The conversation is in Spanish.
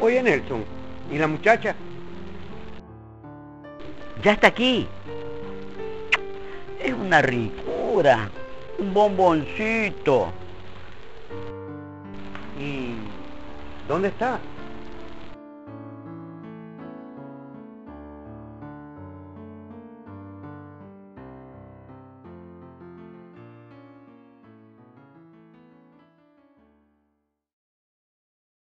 Oye, Nelson, ¿y la muchacha? Ya está aquí. Es una ricura. Un bomboncito. ¿Y dónde está?